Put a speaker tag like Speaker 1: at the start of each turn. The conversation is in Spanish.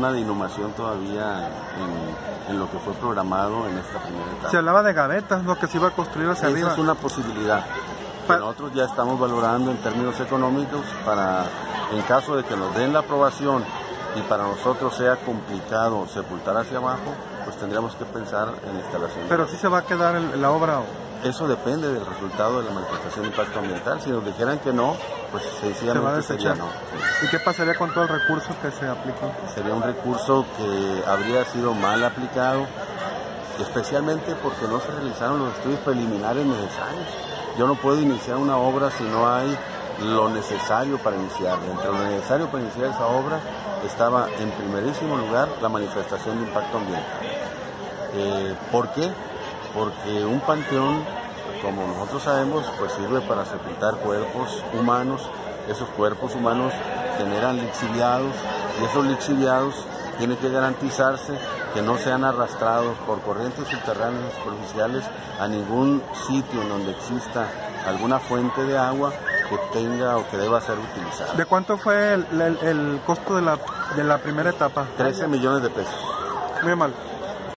Speaker 1: Una de inhumación todavía en, en, lo que fue programado en esta primera etapa.
Speaker 2: Se hablaba de gavetas, lo que se iba a construir hacia
Speaker 1: Esa
Speaker 2: arriba.
Speaker 1: es una posibilidad.
Speaker 2: Pa-
Speaker 1: Nosotros ya estamos valorando en términos económicos para, en caso de que nos den la aprobación y para nosotros sea complicado sepultar hacia abajo, pues tendríamos que pensar en la instalación.
Speaker 2: Pero sí se va a quedar el- la obra.
Speaker 1: Eso depende del resultado de la manifestación de impacto ambiental. Si nos dijeran que no, pues
Speaker 2: Se va a
Speaker 1: sería
Speaker 2: desechar.
Speaker 1: no. sí.
Speaker 2: ¿Y qué pasaría con todo el recurso que se aplicó?
Speaker 1: Sería un recurso que habría sido mal aplicado, especialmente porque no se realizaron los estudios preliminares necesarios. Yo no puedo iniciar una obra si no hay lo necesario para iniciarla. Entre lo necesario para iniciar esa obra estaba en primerísimo lugar la manifestación de impacto ambiental. Eh, ¿Por qué? Porque un panteón, como nosotros sabemos, pues sirve para sepultar cuerpos humanos. Esos cuerpos humanos generan lixiviados y esos lixiviados tiene que garantizarse que no sean arrastrados por corrientes subterráneas superficiales a ningún sitio en donde exista alguna fuente de agua que tenga o que deba ser utilizada.
Speaker 2: ¿De cuánto fue el, el- el costo de la, de la primera etapa?
Speaker 1: 13 millones de pesos.
Speaker 2: Muy mal.